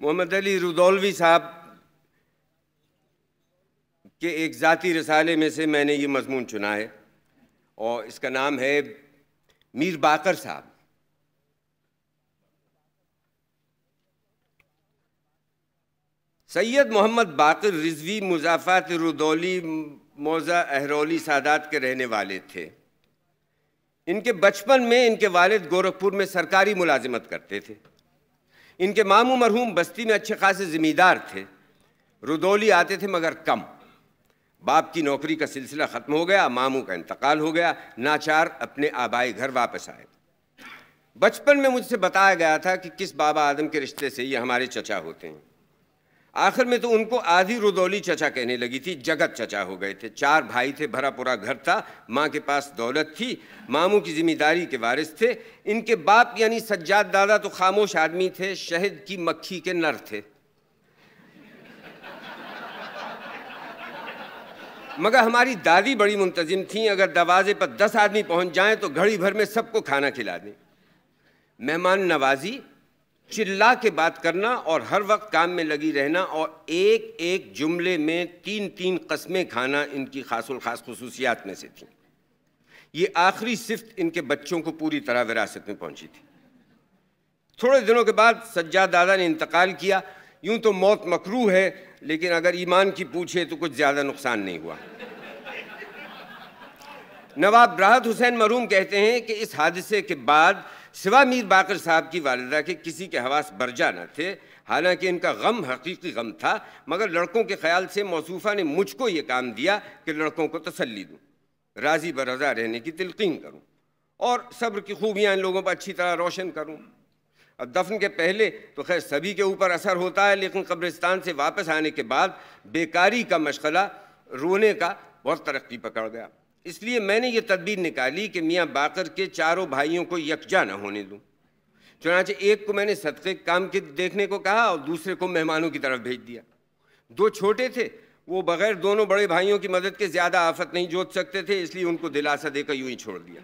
मोहम्मद अली रुदौलवी साहब के एक ज़ाती रसाले में से मैंने ये मजमून चुना है और इसका नाम है मीर बाकर साहब। सैयद मोहम्मद बाकर रिजवी मुजाफात रुदौली मौज़ा अहरौली सादात के रहने वाले थे। इनके बचपन में इनके वालिद गोरखपुर में सरकारी मुलाजिमत करते थे। इनके मामू मरहूम बस्ती में अच्छे खासे ज़िम्मेदार थे। रुदौली आते थे मगर कम। बाप की नौकरी का सिलसिला ख़त्म हो गया, मामू का इंतकाल हो गया, नाचार अपने आबाई घर वापस आए। बचपन में मुझसे बताया गया था कि किस बाबा आदम के रिश्ते से ये हमारे चचा होते हैं। आखिर में तो उनको आधी रुदौली चचा कहने लगी थी, जगत चचा हो गए थे। चार भाई थे, भरा पूरा घर था, माँ के पास दौलत थी, मामू की ज़िम्मेदारी के वारिस थे। इनके बाप यानी सज्जाद दादा तो खामोश आदमी थे, शहद की मक्खी के नर थे। मगर हमारी दादी बड़ी मुंतजिम थी, अगर दरवाजे पर दस आदमी पहुँच जाएँ तो घड़ी भर में सबको खाना खिला दें। मेहमान नवाजी चिल्ला के बात करना और हर वक्त काम में लगी रहना और एक एक जुमले में तीन तीन कस्में खाना इनकी खासुल खास खसूसियात में से थी। ये आखिरी सिफ्त इनके बच्चों को पूरी तरह विरासत में पहुँची थी। थोड़े दिनों के बाद सज्जा दादा ने इंतकाल किया। यूँ तो मौत मकरू है, लेकिन अगर ईमान की पूछे तो कुछ ज़्यादा नुकसान नहीं हुआ। नवाब राहत हुसैन मरूम कहते हैं कि इस हादसे के बाद सिवा मीर बाकर साहब की वालदा के किसी के हवास बरजा न थे, हालाँकि इनका गम हकीकी गम था, मगर लड़कों के ख्याल से मौसूफ़ा ने मुझको ये काम दिया कि लड़कों को तसल्ली दूँ, राज़ी बरजा रहने की तिलकिन करूँ, और सब्र की खूबियाँ इन लोगों पर अच्छी तरह रोशन करूँ। अब दफन के पहले तो खैर सभी के ऊपर असर होता है, लेकिन कब्रिस्तान से वापस आने के बाद बेकारी का मशगला रोने का बहुत तरक्की पकड़ गया। इसलिए मैंने ये तदबीर निकाली कि मियाँ बाकर के चारों भाइयों को यकजा न होने दूँ। चुनाचे एक को मैंने सदक़े काम के देखने को कहा और दूसरे को मेहमानों की तरफ़ भेज दिया। दो छोटे थे, वो बगैर दोनों बड़े भाइयों की मदद के ज़्यादा आफत नहीं जोत सकते थे, इसलिए उनको दिलासा देकर यूँ ही छोड़ दिया।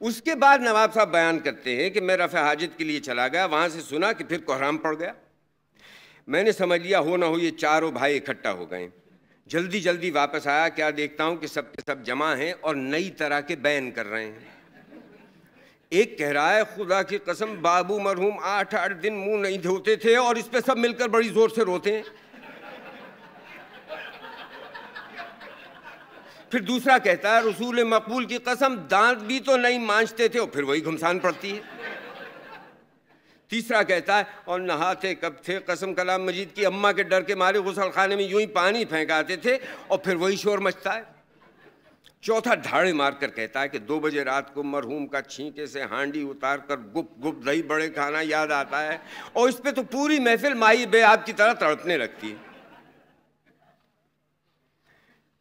उसके बाद नवाब साहब बयान करते हैं कि मैं रफ़ा हाजत के लिए चला गया, वहाँ से सुना कि फिर कोहराम पड़ गया। मैंने समझ लिया हो ना हो ये चारों भाई इकट्ठा हो गए। जल्दी जल्दी वापस आया, क्या देखता हूँ कि सब के सब जमा हैं और नई तरह के बैन कर रहे हैं। एक कह रहा है, खुदा की कसम, बाबू मरहूम आठ आठ दिन मुँह नहीं धोते थे और इस पे सब मिलकर बड़ी ज़ोर से रोते हैं। फिर दूसरा कहता है, रसूल मकबूल की कसम, दांत भी तो नहीं मांझते थे और फिर वही घुमसान पड़ती है। तीसरा कहता है, और नहाते कब थे? कसम कलाम, मजीद की अम्मा के डर के मारे गुसल खाने में यूँ ही पानी फेंकाते थे और फिर वही शोर मचता है। चौथा ढाड़े मारकर कहता है कि दो बजे रात को मरहूम का छींके से हांडी उतार कर गुप गुप दही बड़े खाना याद आता है और इस पर तो पूरी महफिल माई बेआब की तरह तड़पने लगती है।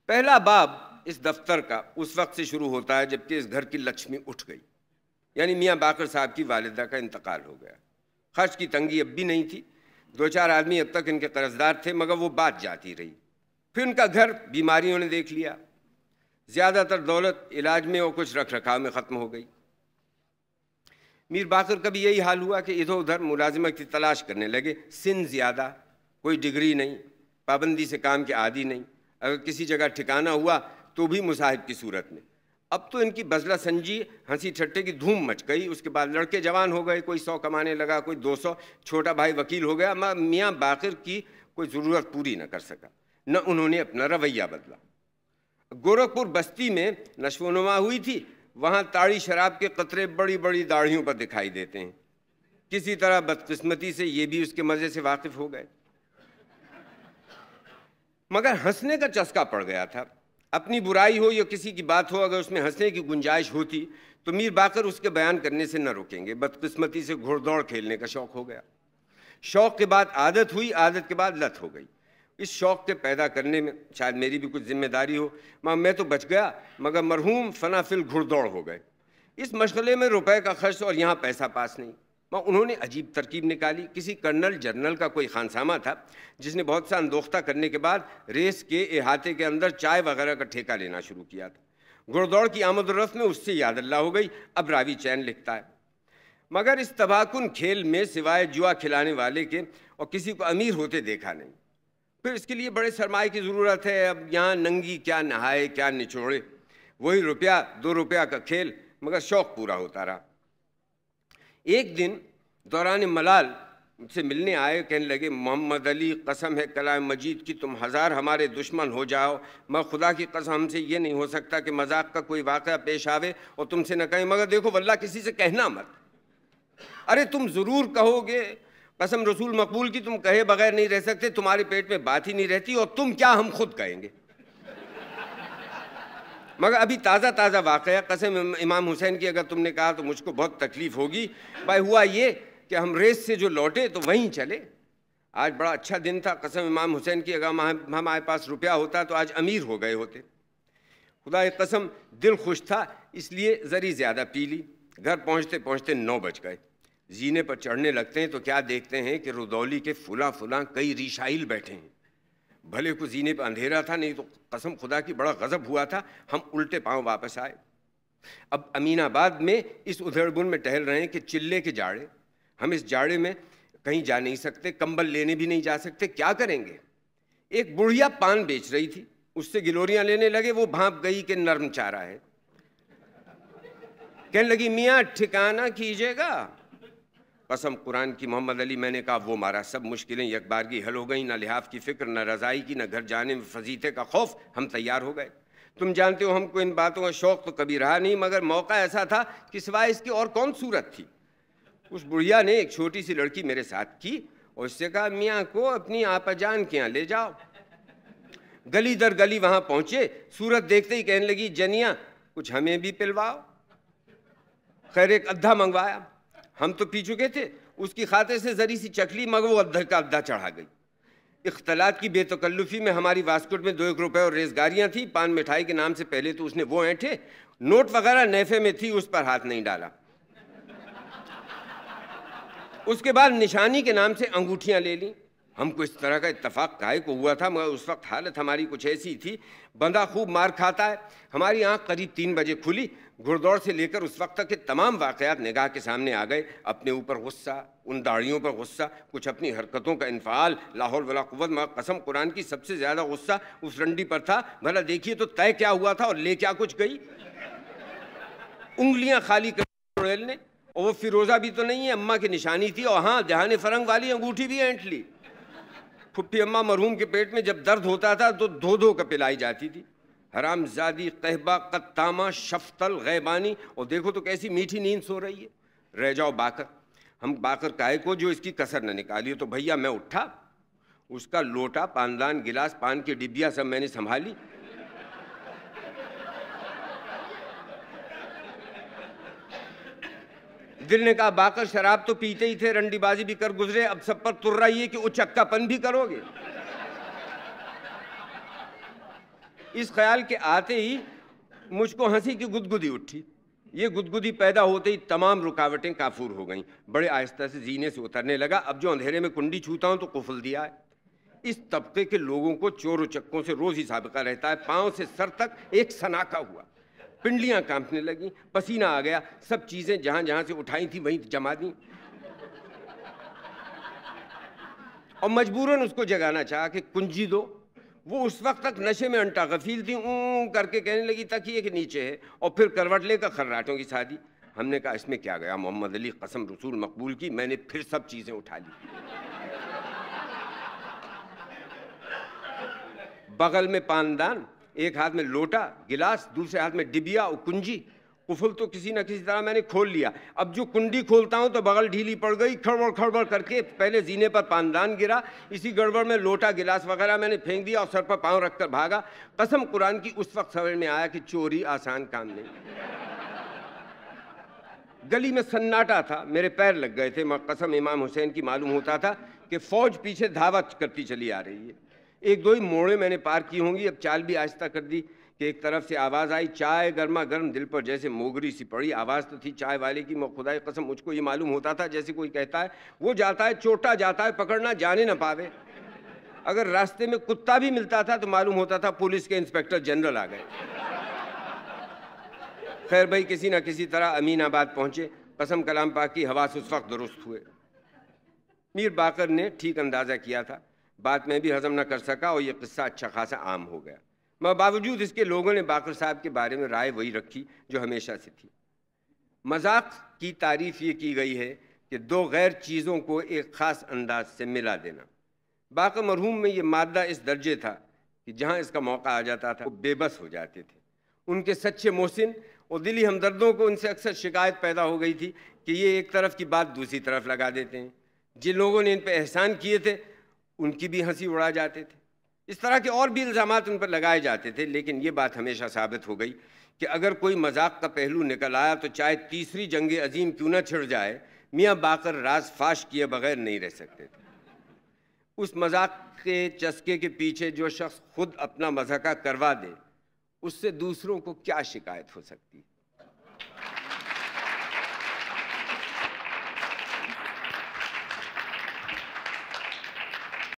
पहला बाब इस दफ्तर का उस वक्त से शुरू होता है जबकि इस घर की लक्ष्मी उठ गई। यानी मियाँ बाकर साहब की वालिदा का इंतकाल हो गया। खर्च की तंगी अब भी नहीं थी। दो चार आदमी अब तक इनके कर्जदार थे, मगर वो बात जाती रही। फिर उनका घर बीमारियों ने देख लिया। ज़्यादातर दौलत इलाज में और कुछ रख रखाव में ख़त्म हो गई। मीर बाकर का भी यही हाल हुआ कि इधर उधर मुलाजमत की तलाश करने लगे? सिन ज़्यादा, कोई डिग्री नहीं, पाबंदी से काम के आदि नहीं। अगर किसी जगह ठिकाना हुआ तो भी मुसाहिब की सूरत में। अब तो इनकी बजला संजी, हँसी ठट्टे की धूम मच गई। उसके बाद लड़के जवान हो गए, कोई सौ कमाने लगा, कोई दो सौ। छोटा भाई वकील हो गया मियाँ बाकर की कोई ज़रूरत पूरी न कर सका। न उन्होंने अपना रवैया बदला। गोरखपुर बस्ती में नशोनुमा हुई थी। वहाँ ताड़ी शराब के कतरे बड़ी बड़ी दाढ़ियों पर दिखाई देते हैं। किसी तरह बदकिस्मती से ये भी उसके मज़े से वाकिफ़ हो गए। मगर हंसने का चस्का पड़ गया था। अपनी बुराई हो या किसी की बात हो, अगर उसमें हंसने की गुंजाइश होती तो मीर बाकर उसके बयान करने से न रोकेंगे। बदकिस्मती से घोड़दौड़ खेलने का शौक़ हो गया। शौक़ के बाद आदत हुई, आदत के बाद लत हो गई। इस शौक़ के पैदा करने में शायद मेरी भी कुछ ज़िम्मेदारी हो। माँ, मैं तो बच गया, मगर मरहूम फनाफिल घुड़दौड़ हो गए। इस मशगले में रुपए का खर्च और यहाँ पैसा पास नहीं। उन्होंने अजीब तरकीब निकाली। किसी कर्नल जनरल का कोई खानसामा था, जिसने बहुत सा अंदोख्ता करने के बाद रेस के अहाते के अंदर चाय वगैरह का ठेका लेना शुरू किया था। घुड़दौड़ की आमद रफ्त में उससे याद अल्लाह हो गई, अब रावी चैन लिखता है। मगर इस तबाहकुन खेल में सिवाय जुआ खिलाने वाले के और किसी को अमीर होते देखा नहीं। फिर इसके लिए बड़े सरमाए की ज़रूरत है, अब यहाँ नंगी क्या नहाए, क्या निचोड़े। वही रुपया, दो रुपया का खेल, मगर शौक पूरा होता रहा। एक दिन दौरान मलाल से मिलने आए, कहने लगे, मोहम्मद अली, कसम है कलाम मजीद की, तुम हज़ार हमारे दुश्मन हो जाओ। मैं खुदा की कसम, हमसे ये नहीं हो सकता कि मज़ाक का कोई वाक़ पेश आवे और तुमसे न कहें। मगर देखो वल्ला किसी से कहना मत। अरे, तुम ज़रूर कहोगे, कसम रसूल मकबूल की, तुम कहे बगैर नहीं रह सकते, तुम्हारे पेट में बात ही नहीं रहती और तुम क्या हम खुद कहेंगे? मगर अभी ताज़ा ताज़ा वाक़ कसम इमाम हुसैन की अगर तुमने कहा तो मुझको बहुत तकलीफ़ होगी। भाई, हुआ ये कि हम रेस से जो लौटे तो वहीं चले। आज बड़ा अच्छा दिन था। कसम इमाम हुसैन की अगर हमारे पास रुपया होता तो आज अमीर हो गए होते। खुदा कसम, दिल खुश था, इसलिए ज़री ज़्यादा पी ली। घर पहुँचते पहुँचते नौ बज गए। जीने पर चढ़ने लगते हैं तो क्या देखते हैं कि रुदौली के फुला फुला कई रिशाइल बैठे हैं। भले को जीने पर अंधेरा था, नहीं तो कसम खुदा की बड़ा गज़ब हुआ था। हम उल्टे पाँव वापस आए। अब अमीनाबाद में इस उधड़बुन में टहल रहे हैं कि चिल्ले के जाड़े। हम इस जाड़े में कहीं जा नहीं सकते, कंबल लेने भी नहीं जा सकते। क्या करेंगे? एक बुढ़िया पान बेच रही थी। उससे गिलोरियाँ लेने लगे, वो भाप गई के नर्म चारा है। कहने लगी, मियाँ, ठिकाना कीजिएगा। कसम, कुरान की मोहम्मद अली, मैंने कहा, वो मारा, सब मुश्किलें यकबारगी हल हो गई, ना लिहाफ की फ़िक्र, न रज़ाई की, ना घर जाने में फजीते का खौफ, हम तैयार हो गए। तुम जानते हो हमको इन बातों का शौक़ तो कभी रहा नहीं, मगर मौका ऐसा था कि सिवाय इसकी और कौन सूरत थी। उस बुढ़िया ने एक छोटी सी लड़की मेरे साथ की और उससे कहा, मियाँ को अपनी आपाजान के यहाँ ले जाओ। गली दर गली वहाँ पहुँचे, सूरत देखते ही कहने लगी, जनिया, कुछ हमें भी पिलवाओ। खैर, एक अद्धा मंगवाया। हम तो पी चुके थे, उसकी खातिर से जरी सी चकली, मगर वो अद्धा का अद्धा चढ़ा गई। इख्तलात की बेतकल्लुफ़ी में हमारी वास्कुट में दो एक रुपए और रेजगारियाँ थी, पान मिठाई के नाम से पहले तो उसने वो ऐठे, नोट वगैरह नेफे में थी, उस पर हाथ नहीं डाला। उसके बाद निशानी के नाम से अंगूठियाँ ले ली। हमको इस तरह का इतफाक़ काय को हुआ था, मगर उस वक्त हालत हमारी कुछ ऐसी थी। बंदा खूब मार खाता है। हमारी आँख करीब तीन बजे खुली। घुड़दौड़ से लेकर उस वक्त तक के तमाम वाक़ात निगाह के सामने आ गए। अपने ऊपर गुस्सा, उन दाढ़ियों पर गुस्सा, कुछ अपनी हरकतों का इनफाल लाहौल वाला कुत मगर कसम कुरान की सबसे ज़्यादा गुस्सा उस रंडी पर था। भला देखिए तो तय क्या हुआ था और ले क्या कुछ गई? उंगलियाँ खाली कर ने, और वो फिरोज़ा भी तो नहीं है, अम्मा की निशानी थी, और हाँ जहान फरंग वाली अंगूठी भी ऐंठ ली। फुप्पी अम्मा मरहूम के पेट में जब दर्द होता था तो धो धो कर पिलाई जाती थी। हरामजादी कहबा कत्तामा शफ्तल, गैबानी, और देखो तो कैसी मीठी नींद सो रही है। रह जाओ बाकर। हम बाकर काय को जो इसकी कसर न निकाली तो भैया मैं उठा, उसका लोटा, पानदान, गिलास, पान की डिब्बिया सब मैंने संभाली दिल ने कहा, बाकर, शराब तो पीते ही थे, रंडीबाजी भी कर गुजरे, अब सब पर तुर रही है कि उचक्कापन भी करोगे। इस ख्याल के आते ही मुझको हँसी की गुदगुदी उठी। ये गुदगुदी पैदा होते ही तमाम रुकावटें काफूर हो गईं। बड़े आहिस्ता से जीने से उतरने लगा। अब जो अंधेरे में कुंडी छूता हूँ तो कुफल दिया है। इस तबके के लोगों को चोर चक्कों से रोज ही सबका रहता है। पाँव से सर तक एक सनाका हुआ। पिंडलियाँ कांपने लगी, पसीना आ गया, सब चीज़ें जहाँ जहाँ से उठाई थी, वहीं जमा दी। और मजबूरन उसको जगाना चाहा कि कुंजी दो। वो उस वक्त तक नशे में अंटा गफील थी, ऊँ करके कहने लगी तकिए के नीचे है। और फिर करवट लेकर खर्राटों की शादी हमने कहा, इसमें क्या गया? मोहम्मद अली कसम रसूल मकबूल की, मैंने फिर सब चीज़ें उठा ली। बगल में पानदान एक हाथ में लोटा, गिलास, दूसरे हाथ में डिबिया और कुंजी। कुफल तो किसी न किसी तरह मैंने खोल लिया। अब जो कुंडी खोलता हूँ तो बगल ढीली पड़ गई, खड़बड़ खड़बड़ करके पहले जीने पर पानदान गिरा। इसी गड़बड़ में लोटा, गिलास वगैरह मैंने फेंक दिया और सर पर पाँव रखकर भागा। कसम कुरान की उस वक्त समझ में आया कि चोरी आसान काम नहीं। गली में सन्नाटा था, मेरे पैर लग गए थे कसम इमाम हुसैन की मालूम होता था कि फौज पीछे धावा करती चली आ रही है। एक दो ही मोड़े मैंने पार की होंगी। अब चाल भी आहिस्ता कर दी कि एक तरफ़ से आवाज़ आई, चाय गर्मा गर्म दिल पर जैसे मोगरी सी पड़ी। आवाज़ तो थी चाय वाले की मैं खुदा कसम, मुझको ये मालूम होता था जैसे कोई कहता है, वो जाता है, चोटा जाता है, पकड़ना जाने ना पावे। अगर रास्ते में कुत्ता भी मिलता था तो मालूम होता था पुलिस के इंस्पेक्टर जनरल आ गए। खैर भाई, किसी ना किसी तरह अमीनाबाद पहुँचे। कसम कलाम पाक की हवास उस वक्त दुरुस्त हुए। मीर बाकर ने ठीक अंदाज़ा किया था। बात में भी हजम न कर सका और ये किस्सा अच्छा खासा आम हो गया। मगर बावजूद इसके लोगों ने बाकर साहब के बारे में राय वही रखी जो हमेशा से थी। मज़ाक की तारीफ़ ये की गई है कि दो गैर चीज़ों को एक ख़ास अंदाज से मिला देना। बाकर मरहूम में ये मादा इस दर्जे था कि जहाँ इसका मौका आ जाता था, वो बेबस हो जाते थे। उनके सच्चे मोहसिन और दिली हमदर्दों को उनसे अक्सर शिकायत पैदा हो गई थी कि ये एक तरफ़ की बात दूसरी तरफ़ लगा देते हैं। जिन लोगों ने इन पर एहसान किए थे उनकी भी हँसी उड़ा जाते थे। इस तरह के और भी इल्ज़ाम उन पर लगाए जाते थे, लेकिन ये बात हमेशा साबित हो गई कि अगर कोई मज़ाक का पहलू निकल आया तो चाहे तीसरी जंग अजीम क्यों ना छिड़ जाए, मियाँ बाकर राज फाश किए बगैर नहीं रह सकते थे। उस मज़ाक के चस्के के पीछे जो शख्स खुद अपना मज़ाक करवा दे, उससे दूसरों को क्या शिकायत हो सकती? है